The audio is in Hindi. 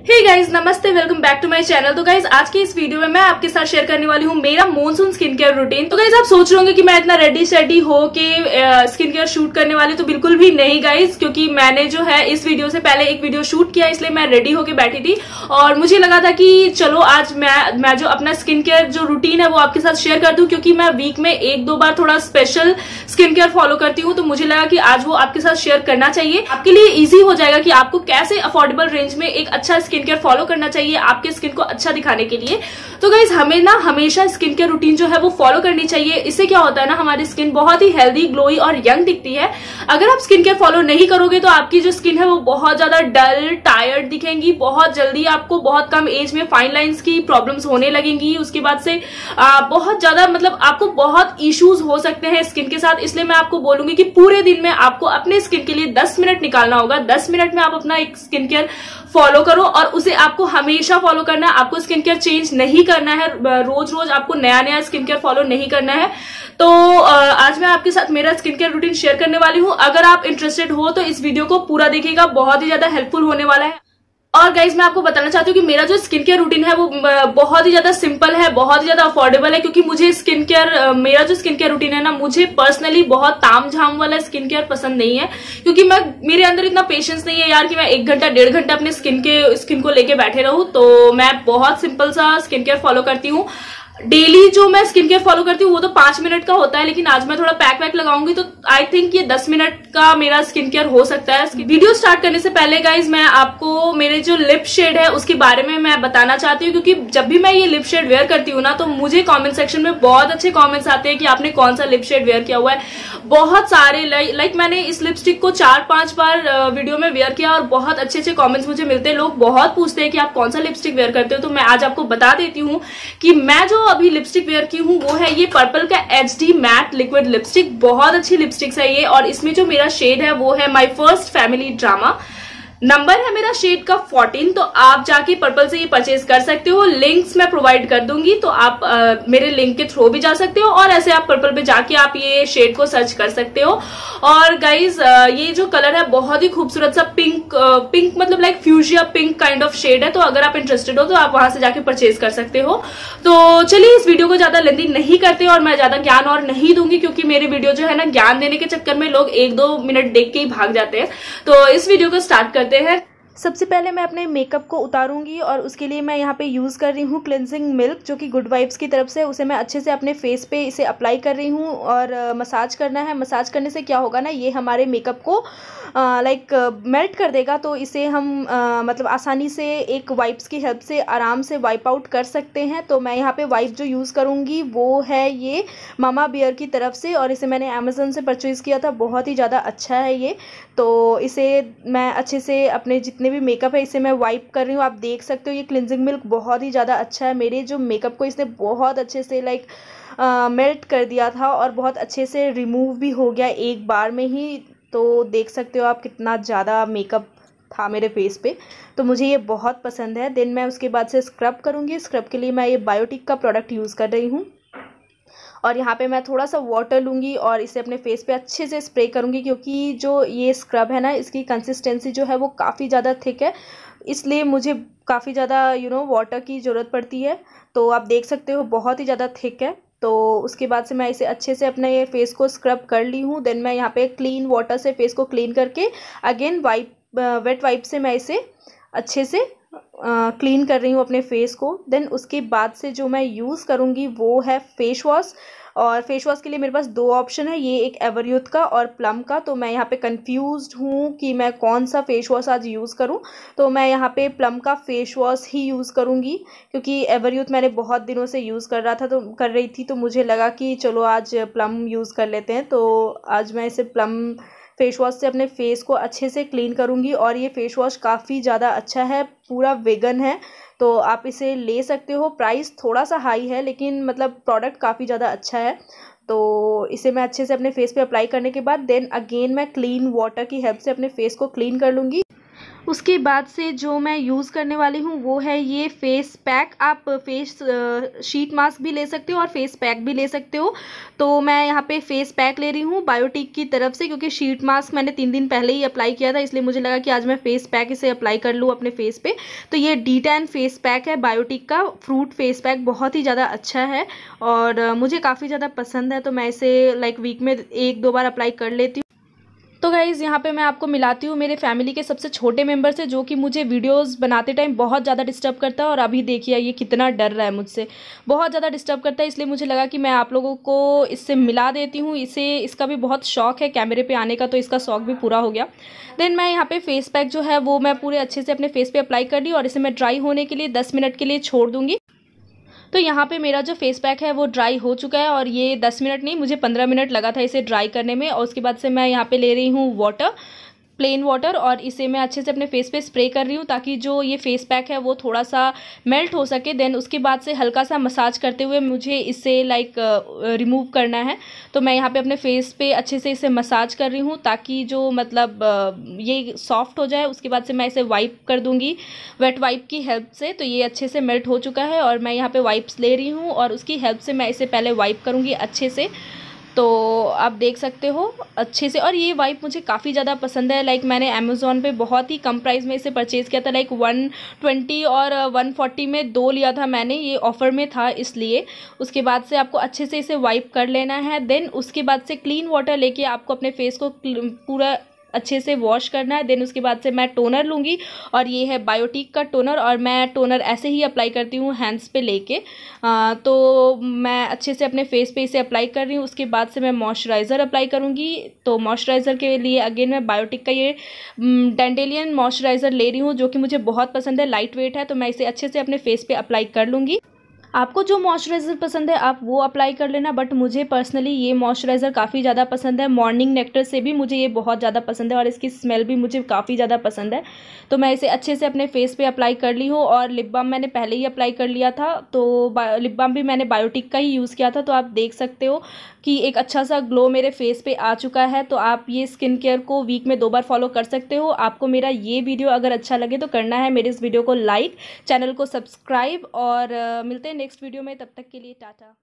हे गाइज़ नमस्ते welcome back to my channel तो गाइज़ आज की इस वीडियो में मैं आपके साथ शेयर करने वाली हूँ मेरा मॉनसून स्किन केयर रूटीन तो गाइज़ आप सोच रहे होंगे कि मैं इतना रेडी सेडी हो के स्किन केयर शूट करने वाली तो बिल्कुल भी नहीं गाइज़ क्योंकि मैंने जो है इस वीडियो से पहले एक वीडियो शूट किया, इसलिए मैं रेडी होके बैठी थी। और मुझे लगा था कि चलो, आज मैं मैं जो अपना स्किन केयर जो रूटीन है, वो आपके साथ शेयर कर दू, क्योंकि मैं वीक में एक दो बार थोड़ा स्पेशल स्किन केयर फॉलो करती हूँ तो मुझे लगा कि आज वो आपके साथ शेयर करना चाहिए। आपके लिए ईजी हो जाएगा कि आपको कैसे अफोर्डेबल रेंज में एक अच्छा स्किन केयर फॉलो करना चाहिए आपके स्किन को अच्छा दिखाने के लिए। तो गाइज़ हमें ना हमेशा स्किन केयर रूटीन जो है वो फॉलो करनी चाहिए। इससे क्या होता है ना हमारी स्किन बहुत ही हेल्दी ग्लोई और यंग दिखती है। अगर आप स्किन केयर फॉलो नहीं करोगे तो आपकी जो स्किन है वो बहुत ज़्यादा डल टायर्ड दिखेंगी। बहुत जल्दी आपको बहुत कम एज में फाइन लाइन्स की प्रॉब्लम्स होने लगेंगी। उसके बाद से आ, बहुत ज़्यादा मतलब आपको बहुत इश्यूज़ हो सकते हैं स्किन के साथ। इसलिए मैं आपको बोलूँगी कि पूरे दिन में आपको अपने स्किन के लिए 10 मिनट निकालना होगा। 10 मिनट में आप अपना एक स्किन केयर फॉलो करो और उसे आपको हमेशा फॉलो करना है। आपको स्किन केयर चेंज नहीं करना है। रोज रोज आपको नया नया स्किन केयर फॉलो नहीं करना है। तो आज मैं आपके साथ मेरा स्किन केयर रूटीन शेयर करने वाली हूँ। अगर आप इंटरेस्टेड हो तो इस वीडियो को पूरा देखिएगा। बहुत ही ज़्यादा हेल्पफुल होने वाला है। और गाइज़ मैं आपको बताना चाहती हूँ कि मेरा जो स्किन केयर रूटीन है वो बहुत ही ज़्यादा सिंपल है, बहुत ही ज़्यादा अफोर्डेबल है, क्योंकि मुझे स्किन केयर मेरा जो स्किन केयर रूटीन है ना, मुझे पर्सनली बहुत ताम झाम वाला स्किन केयर पसंद नहीं है। क्योंकि मैं, मेरे अंदर इतना पेशेंस नहीं है यार कि मैं एक घंटा, डेढ़ घंटा अपने स्किन के स्किन को लेके बैठे रहूँ। तो मैं बहुत सिंपल सा स्किन केयर फॉलो करती हूँ। डेली जो मैं स्किन केयर फॉलो करती हूँ, वो तो पाँच मिनट का होता है, लेकिन आज मैं थोड़ा पैक वैक लगाऊँगी तो आई थिंक ये दस मिनट का मेरा स्किन केयर हो सकता है। वीडियो स्टार्ट करने से पहले गाइज़ मैं आपको मेरे जो लिप शेड है, उसके बारे में मैं बताना चाहती हूँ, क्योंकि जब भी मैं ये लिप शेड वेयर करती हूँ ना तो मुझे कॉमेंट सेक्शन में बहुत अच्छे कॉमेंट्स आते हैं कि आपने कौन सा लिप शेड वेयर किया हुआ है। बहुत सारे लाइक मैंने इस लिपस्टिक को चार, पाँच बार वीडियो में वेयर किया और बहुत अच्छे अच्छे कॉमेंट्स मुझे मिलते हैं। लोग बहुत पूछते हैं कि आप कौन सा लिपस्टिक वेयर करते हो तो मैं आज आपको बता देती हूँ कि मैं जो अभी लिपस्टिक वेयर की हूँ, वो है ये पर्पल का H D matte liquid lipstick बहुत अच्छी लिपस्टिक्स है ये और इसमें जो मेरा शेड है वो है my first family drama number है मेरा शेड का 14 तो आप जाके पर्पल से ये परचेज कर सकते हो। लिंक्स मैं प्रोवाइड कर दूँगी तो आप आ, मेरे लिंक के थ्रू भी जा सकते हो और ऐसे आप पर्पल पे जाके आप ये शेड को सर्च कर सकते हो। और गाइज़ ये जो कलर है बहुत ही खूबसूरत सा पिंक पिंक मतलब like fuchsia pink kind of shade है तो अगर आप इंटरेस्टेड हो तो आप वहाँ से जाके परचेज कर सकते हो। तो चलिए इस वीडियो को ज़्यादा लेंदी नहीं करते और मैं ज़्यादा ज्ञान और नहीं दूँगी क्योंकि मेरी वीडियो जो है ना ज्ञान देने के चक्कर में लोग एक दो मिनट देख के ही भाग जाते हैं। तो इस वीडियो को स्टार्ट करते हैं। सबसे पहले मैं अपने मेकअप को उतारूँगी और उसके लिए मैं यहाँ पे यूज़ कर रही हूँ क्लिनजिंग मिल्क जो कि गुड वाइब्स की तरफ़ से, उसे मैं अच्छे से अपने फेस पे इसे अप्लाई कर रही हूँ और मसाज करना है। मसाज करने से क्या होगा ना, ये हमारे मेकअप को लाइक मेल्ट कर देगा तो इसे हम आ, मतलब आसानी से एक वाइप्स की हेल्प से आराम से वाइप आउट कर सकते हैं। तो मैं यहाँ पे वाइप जो यूज़ करूँगी वो है ये मामा बियर की तरफ़ से और इसे मैंने अमेज़ोन से परचेज़ किया था। बहुत ही ज़्यादा अच्छा है ये। तो इसे मैं अच्छे से अपने जितने भी मेकअप है इसे मैं वाइप कर रही हूँ। आप देख सकते हो ये क्लिनजिंग मिल्क बहुत ही ज़्यादा अच्छा है। मेरे जो मेकअप को इसने बहुत अच्छे से लाइक मेल्ट कर दिया था और बहुत अच्छे से रिमूव भी हो गया एक बार में ही। तो देख सकते हो आप कितना ज़्यादा मेकअप था मेरे फेस पे। तो मुझे ये बहुत पसंद है। देन मैं उसके बाद से स्क्रब करूँगी। स्क्रब के लिए मैं ये बायोटिक का प्रोडक्ट यूज़ कर रही हूँ। और यहाँ पे मैं थोड़ा सा वाटर लूँगी और इसे अपने फेस पे अच्छे से स्प्रे करूँगी क्योंकि जो ये स्क्रब है ना, इसकी कंसिस्टेंसी जो है वो काफ़ी ज़्यादा थिक है। इसलिए मुझे काफ़ी ज़्यादा यू नो वाटर की ज़रूरत पड़ती है। तो आप देख सकते हो, बहुत ही ज़्यादा थिक है। तो उसके बाद से मैं इसे अच्छे से अपने ये फेस को स्क्रब कर ली हूँ। देन मैं यहाँ पे क्लीन वाटर से फेस को क्लीन करके अगेन वाइप वेट वाइप से मैं इसे अच्छे से क्लीन कर रही हूँ अपने फेस को। देन उसके बाद से जो मैं यूज़ करूँगी वो है फेस वॉश और फेस वॉश के लिए मेरे पास दो ऑप्शन है, ये एक एवरयूथ का और प्लम का। तो मैं यहाँ पे कंफ्यूज हूँ कि मैं कौन सा फेस वॉश आज यूज़ करूँ। तो मैं यहाँ पे प्लम का फेस वॉश ही यूज़ करूँगी, क्योंकि एवरयूथ मैंने बहुत दिनों से यूज़ कर रहा था तो कर रही थी तो मुझे लगा कि चलो आज प्लम यूज़ कर लेते हैं। तो आज मैं इसे प्लम फेस वॉश से अपने फेस को अच्छे से क्लीन करूँगी और ये फेस वॉश काफ़ी ज़्यादा अच्छा है, पूरा वेगन है। तो आप इसे ले सकते हो। प्राइस थोड़ा सा हाई है, लेकिन मतलब प्रोडक्ट काफ़ी ज़्यादा अच्छा है। तो इसे मैं अच्छे से अपने फेस पे अप्लाई करने के बाद देन अगेन मैं क्लीन वाटर की हेल्प से अपने फेस को क्लीन कर लूँगी। उसके बाद से जो मैं यूज़ करने वाली हूँ, वो है ये फेस पैक आप फेस शीट मास्क भी ले सकते हो और फेस पैक भी ले सकते हो। तो मैं यहाँ पे फेस पैक ले रही हूँ बायोटिक की तरफ़ से, क्योंकि शीट मास्क मैंने तीन दिन पहले ही अप्लाई किया था, इसलिए मुझे लगा कि आज मैं फेस पैक इसे अप्लाई कर लूँ अपने फेस पे। तो ये डी टेन फेस पैक है बायोटिक का। फ्रूट फेस पैक बहुत ही ज़्यादा अच्छा है और मुझे काफ़ी ज़्यादा पसंद है तो मैं इसे लाइक वीक में एक दो बार अप्लाई कर लेती हूँ। गाइज़ यहाँ पे मैं आपको मिलाती हूँ मेरे फैमिली के सबसे छोटे मेंबर से जो कि मुझे वीडियोस बनाते टाइम बहुत ज़्यादा डिस्टर्ब करता है और अभी देखिए ये कितना डर रहा है मुझसे। बहुत ज़्यादा डिस्टर्ब करता है, इसलिए मुझे लगा कि मैं आप लोगों को इससे मिला देती हूँ। इसे, इसका भी बहुत शौक है कैमरे पर आने का तो इसका शौक भी पूरा हो गया। देन मैं यहाँ पर फेस पैक जो है, वो मैं पूरे अच्छे से अपने फेस पर अप्लाई कर ली और इसे मैं ड्राई होने के लिए दस मिनट के लिए छोड़ दूँगी। तो यहाँ पे मेरा जो फेस पैक है वो ड्राई हो चुका है और ये दस मिनट नहीं, मुझे पंद्रह मिनट लगा था इसे ड्राई करने में और उसके बाद से मैं यहाँ पे ले रही हूँ वाटर प्लेन वाटर और इसे मैं अच्छे से अपने फेस पे स्प्रे कर रही हूँ ताकि जो ये फेस पैक है वो थोड़ा सा मेल्ट हो सके। देन उसके बाद से हल्का सा मसाज करते हुए मुझे इसे लाइक रिमूव करना है। तो मैं यहाँ पे अपने फेस पे अच्छे से इसे मसाज कर रही हूँ ताकि जो मतलब ये सॉफ्ट हो जाए, उसके बाद से मैं इसे वाइप कर दूँगी। वेट वाइप की हेल्प से तो ये अच्छे से मेल्ट हो चुका है और मैं यहाँ पर वाइप्स ले रही हूँ और उसकी हेल्प से मैं इसे पहले वाइप करूँगी अच्छे से। तो आप देख सकते हो अच्छे से। और ये वाइप मुझे काफ़ी ज़्यादा पसंद है। लाइक मैंने अमेज़ोन पे बहुत ही कम प्राइस में इसे परचेज़ किया था। लाइक वन ट्वेंटी और वन फोर्टी में दो लिया था मैंने। ये ऑफ़र में था इसलिए। उसके बाद से आपको अच्छे से इसे वाइप कर लेना है। देन उसके बाद से क्लीन वाटर लेके आपको अपने फेस को पूरा अच्छे से वॉश करना है देन उसके बाद से मैं टोनर लूँगी और ये है बायोटिक का टोनर और मैं टोनर ऐसे ही अप्लाई करती हूँ हैंड्स पे लेके। तो मैं अच्छे से अपने फेस पे इसे अप्लाई कर रही हूँ, उसके बाद से मैं मॉइस्चराइज़र अप्लाई करूँगी। तो मॉइस्चराइज़र के लिए अगेन मैं बायोटिक का ये डेंडेलियन मॉइस्चराइज़र ले रही हूँ, जो कि मुझे बहुत पसंद है लाइट वेट है तो मैं इसे अच्छे से अपने फेस पर अप्लाई कर लूँगी। आपको जो मॉइस्चराइज़र पसंद है, आप वो अप्लाई कर लेना बट मुझे पर्सनली ये मॉइस्चराइज़र काफ़ी ज़्यादा पसंद है। मॉर्निंग नेक्टर से भी मुझे ये बहुत ज़्यादा पसंद है और इसकी स्मेल भी मुझे काफ़ी ज़्यादा पसंद है। तो मैं इसे अच्छे से अपने फेस पे अप्लाई कर ली हूँ और लिप बाम मैंने पहले ही अप्लाई कर लिया था। तो लिप बाम भी मैंने बायोटिक का ही यूज़ किया था। तो आप देख सकते हो कि एक अच्छा सा ग्लो मेरे फेस पर आ चुका है। तो आप ये स्किन केयर को वीक में दो बार फॉलो कर सकते हो। आपको मेरा ये वीडियो अगर अच्छा लगे तो करना है मेरे इस वीडियो को लाइक चैनल को सब्सक्राइब और मिलते हैं नेक्स्ट वीडियो में तब तक के लिए टाटा।